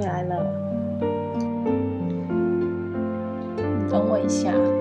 来了。等我一下。